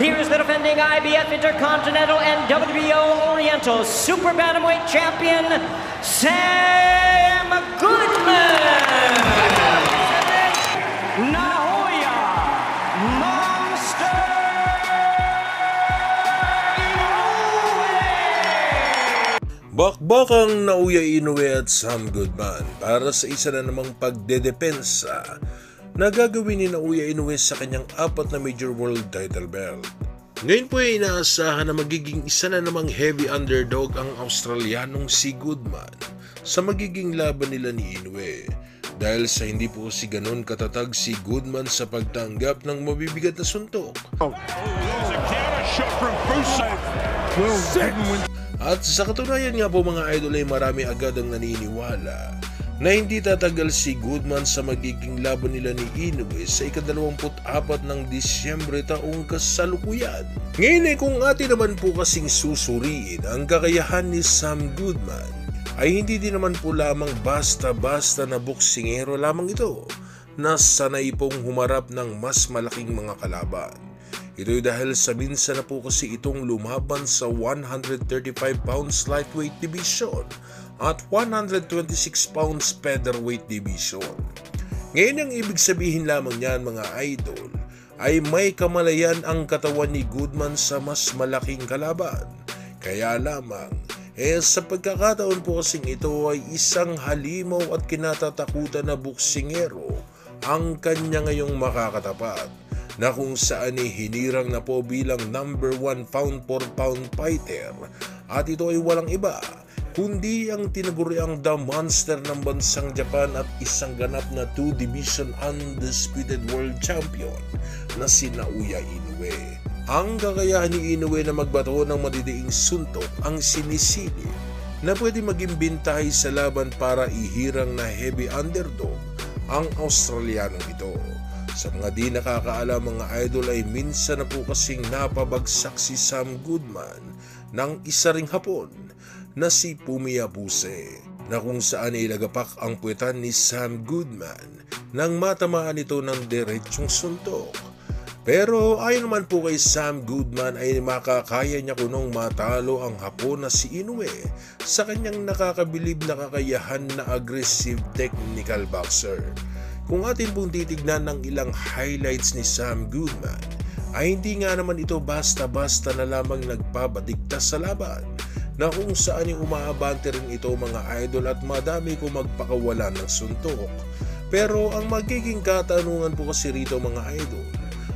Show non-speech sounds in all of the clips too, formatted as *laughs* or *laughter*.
Here is the defending IBF Intercontinental and WBO Oriental Super Bantamweight Champion, Sam Goodman. Naoya Monster Bakbakang Naoya Inoue at Sam Goodman para sa isa na namang pagdedepensa na gagawin ni Nauya Inoue sa kanyang apat na major world title belt. Ngayon po ay inaasahan na magiging isa na namang heavy underdog ang Australianong si Goodman sa magiging laban nila ni Inoue. Dahil sa hindi po si ganon katatag si Goodman sa pagtanggap ng mabibigat na suntok. Wins. At sa katunayan nga po mga idol ay marami agad ang naniniwala na hindi tatagal si Goodman sa magiging laban nila ni Inoue sa ika-24 ng Disyembre taong kasalukuyan. Ngayon ay kung atin naman po kasing susuriin ang kakayahan ni Sam Goodman ay hindi din naman po lamang basta-basta na boksingero lamang ito na sanay pong humarap ng mas malaking mga kalaban. Ito'y dahil sa minsan na po kasi itong lumaban sa 135 pounds lightweight division at 126 pounds featherweight division. Ngayon ang ibig sabihin lamang niyan mga idol ay may kamalayan ang katawan ni Goodman sa mas malaking kalaban. Kaya lamang, eh sa pagkakataon po kasing ito ay isang halimaw at kinatatakutan na buksingero ang kanya ngayong makakatapat na kung saan ay hinirang na po bilang number 1 pound for pound fighter at ito ay walang iba kundi ang tinaguriang The Monster ng bansang Japan at isang ganap na 2 division undisputed world champion na si Naoya Inoue. Ang kakayahan ni Inoue na magbato ng madidiing suntok ang sinisili na pwede maging bintahay sa laban para ihirang na heavy underdog ang Australianong ito. Sa mga di nakakaalam mga idol ay minsan na po kasing napabagsak si Sam Goodman ng isa ring hapon na si Pumia Buse na kung saan ay lagapak ang puwetan ni Sam Goodman nang matamaan ito ng diretsong suntok. Pero ayon naman po kay Sam Goodman ay makakaya niya kunong matalo ang hapon na si Inoue sa kanyang nakakabilib na kakayahan na aggressive technical boxer. Kung atin pong titignan ng ilang highlights ni Sam Goodman, ay hindi nga naman ito basta-basta na lamang nagpapadikta sa laban na kung saan yung umaabante rin ito mga idol at madami kung magpakawala ng suntok. Pero ang magiging katanungan po kasi rito mga idol,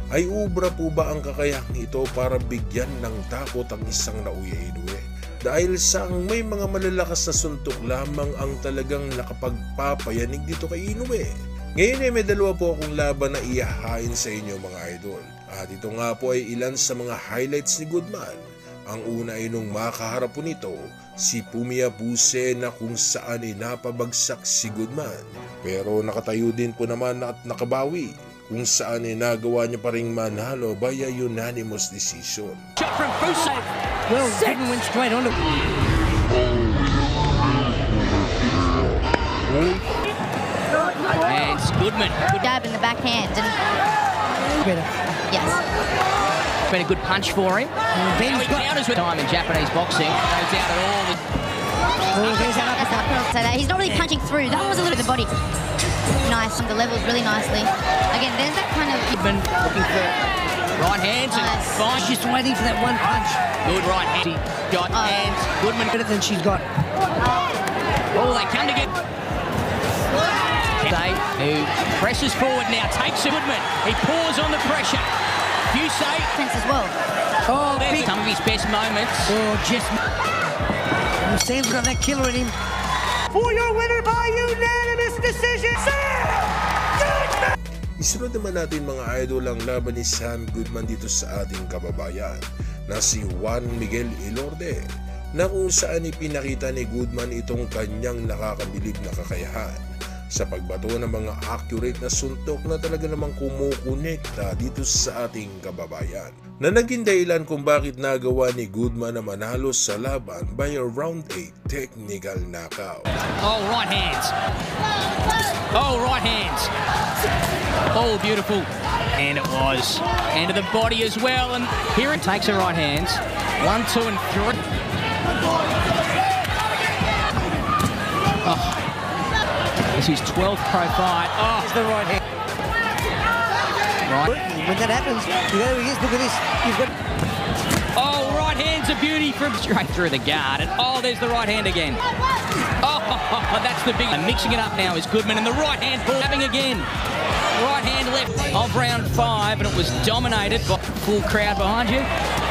ay ubra po ba ang kakayahang ito para bigyan ng takot ang isang nauya Inoue? Dahil sa ang may mga malalakas na suntok lamang ang talagang nakapagpapayanig dito kay Inoue. Ngayon ay may dalawa po akong laban na iyahain sa inyo mga idol. At ito nga po ay ilan sa mga highlights ni Goodman. Ang una ay nung makaharap po nito, si Pumia Buse na kung saan ay napabagsak si Goodman. Pero nakatayo din po naman at nakabawi kung saan ay nagawa niya pa ring manalo via unanimous decision. Shot from Fuso. Well, Goodman went straight on. And it's Goodman. Good jab in the backhand. And Better. yes, Been a good punch for him. Now Ben's got- counters with time in Japanese boxing. No doubt at all. Oh, there's that uppercut. So that he's not really punching through. That one was a little bit the body. Nice the levels really nicely. Again, there's that kind of Goodman looking for right hands and Nice. fine. Just waiting for that one punch. Good right hand. Got Oh. hands. Goodman. Better than she's got. Oh, they come together. Day, who presses forward now, takes it. Goodman. He pours on the pressure. Fusay. defense as well. Oh, There's big. some of his best moments. Oh, just. Sam's got that killer in him. For your winner by unanimous decision, Sam Goodman! Isunod naman natin mga idol ang laban ni Sam Goodman dito sa ating kababayan na si Juan Miguel Ilorde na kung saan ipinakita ni Goodman itong kanyang nakakabilib na kakayahan sa pagbato ng mga accurate na suntok na talaga namang kumukonekta dito sa ating kababayan na naging dahilan kung bakit nagawa ni Goodman na manalo sa laban by a round 8 technical knockout. Oh, right hands. Oh, right hands. Oh, beautiful. And it was. And to the body as well. And here it takes her right hands. One, two, and three. Oh. Oh. This is 12th pro fight. Oh, It's the right hand. right. When that happens, know, he is. Look at this. You've got. Oh, right hand's a beauty from *laughs* straight through the guard. And oh, there's the right hand again. Oh, *laughs* that's the big. And mixing it up now is Goodman. And the right hand ball again. Right hand left of round five. And it was dominated by full crowd behind you.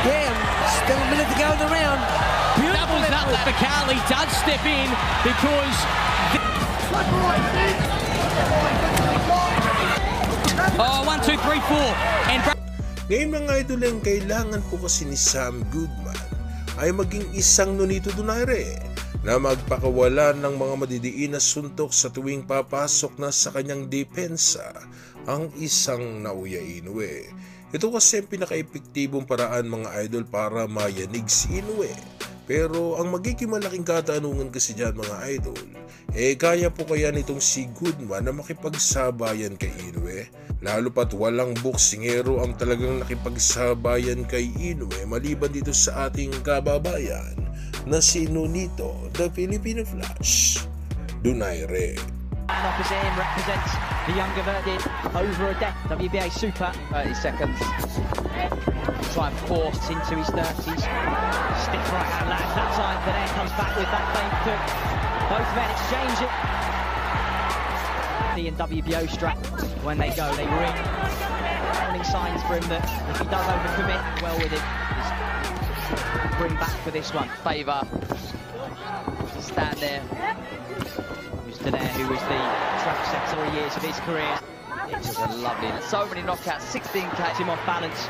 Yeah, still a minute to go in the round. Doubles up that Bacali does step in because. Oh, one, two, three, four. And Ngayon mga idol ang kailangan po kasi ni Sam Goodman ay maging isang Nonito Donaire na magpakawala ng mga madidiin na suntok sa tuwing papasok na sa kanyang depensa ang isang Naoya Inoue. Ito kasi ang pinaka-epektibong paraan mga idol para mayanig si Inoue. Pero ang magiging malaking katanungan kasi dyan mga idol, eh kaya po kaya nitong si Goodman na makipagsabayan kay Inoue? Lalo pat walang boksingero ang talagang nakipagsabayan kay Inoue maliban dito sa ating kababayan na si Nonito, the Filipino Flash. And opposite him represents the younger Verdin over a deck. WBA Super. 30 seconds. Try and force into his 30s. Stiff right hand lands that time. Then comes back with that fake hook. Both men exchange it. The and WBO strap. When they go, they ring. Warning signs for him that if he does overcommit, well with it. Bring back for this one. favour. Stand there. Who's Donaire, who was the track set three years of his career. It was a lovely. So many knockouts, 16 Gets catch him off balance.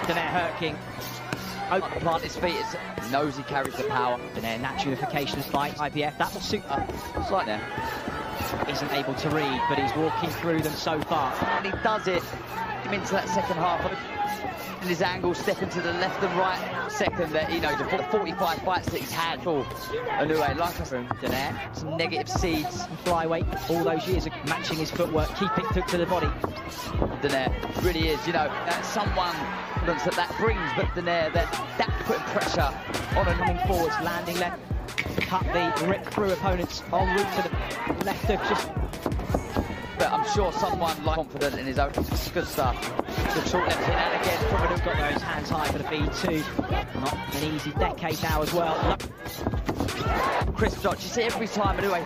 Donaire Hurking. him. Plant his feet. It's, knows he carries the power. Donaire naturalification fight. IBF, that will suit her. It's there. Isn't able to read, but he's walking through them so far. And he does it. Into that second half. And his angle stepping to the left and right second that you know the 45 fights that he's had for Inoue like I From Donaire, some negative seeds flyweight. All those years of matching his footwork, keeping hook to the body. Donaire really is, you know, uh, someone that that brings, but Donaire that that putting pressure on him. Coming forwards, landing left. Cut the rip through opponents en route to the left of Just I'm sure someone like confident in his own good stuff. Good short left in and again from Got those hands high for the V2. Not an easy decade now as well. crisp shot. You see every time anyway,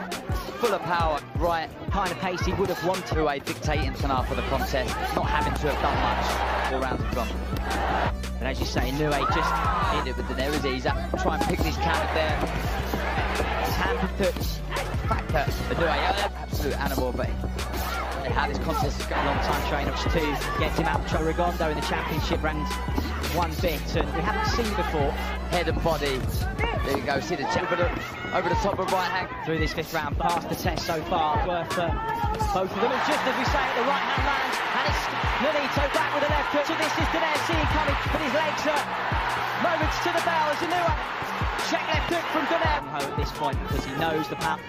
full of power, right? Kind of pace he would have wanted. Anyway, dictating tonight for the contest, not having to have done much. All rounds have gone. And as you say, Nue just hit it with Donaire, he's up, try and pick this counter there. his hand hook. Factor, yeah, absolute animal, but how this contest is a Long on. time trainer to get him out. Chorigondo in the championship round one bit, and we haven't seen before Head and body. There you go, see the jab over the, top of right hand. through this fifth round. Past the test so far, worth uh, both of them. And just as we say, the right hand lands, and it's Nonito back with the left hook. So this is Donaire seeing coming, but his legs are moments to the bell as Anua check left hook from Donaire. At this point because he knows the power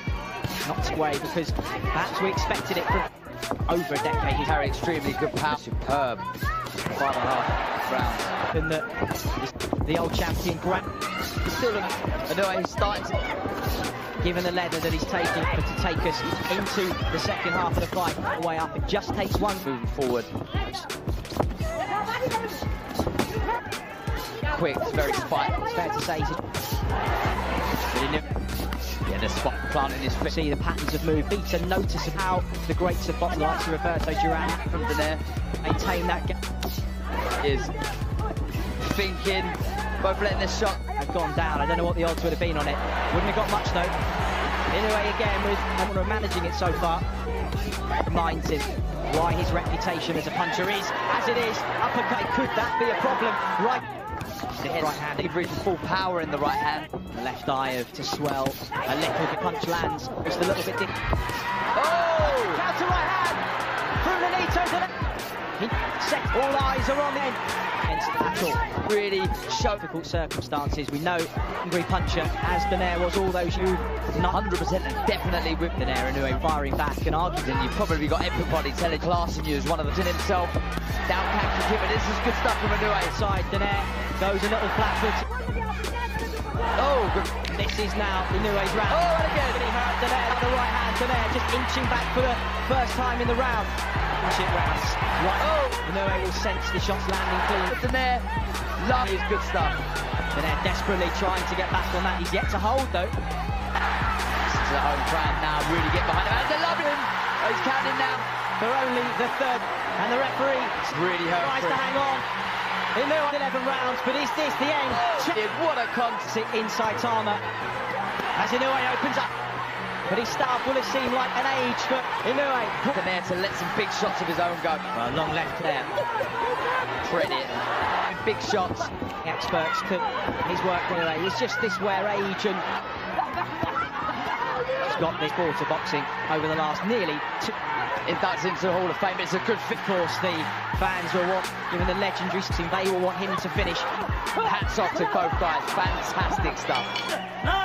not to way because perhaps we expected it from over a decade. He's Carry extremely good power. Superb. Five and a half rounds. in the, the old champion Grant Still, Inoue, he's starting given the leather that he's taking but to take us into the second half of the fight the way up it just takes one moving forward. Quick, very spike. it's fair to say Yeah, the spot planting his foot see the patterns of move. Beats a notice of how the greats of boxing like Roberto Duran from there maintain that gap. Is thinking, both letting this shot. have gone down. I don't know what the odds would have been on it. Wouldn't have got much though. Anyway again with Amuro managing it so far. Reminds him why his reputation as a puncher is as it is. Uppercut could that be a problem? Right right hand He's reaching full power in the right hand. The left eye of to swell. A little bit punch lands. Just a little bit. Di- Oh! Counter right hand Nonito. to the- Set, all eyes are on him. Against Battle. Really show Difficult circumstances. We know angry puncher as Donaire was all those you not 100% and definitely with Donaire and Inoue firing back and arguing. you've probably got everybody telling classing you as one of them in himself. Down capture given. This is good stuff from Inoue. Side Donaire goes a little flat foot. Oh. This is now Inoue's round. Oh, and again. He hurt Donaire with the right hand. Donaire just inching back for the first time in the round. Inching rounds. Right. Oh. Inoue will sense the shots landing clean. But there, love is good stuff. Donaire desperately trying to get back on that. He's yet to hold though. This is the home crowd now. Really get behind him. And they love him. Oh, he's counting now. For only the third. And the referee Really tries to hang on. Inoue 11 rounds, but is this the end? Yeah, what a contest. Sit inside Tama. As Inoue opens up. But his start will have seemed like an age for Inoue. there to let some big shots of his own go. Well, long left there. Credit. Big shots. Experts to his work anyway. It's just this where age and *laughs* he's got this sport of boxing over the last nearly two. Inducts into the Hall of Fame. It's a good fit. Course, the fans will want, given the legendary team, they will want him to finish. Hats off to both guys. Fantastic stuff.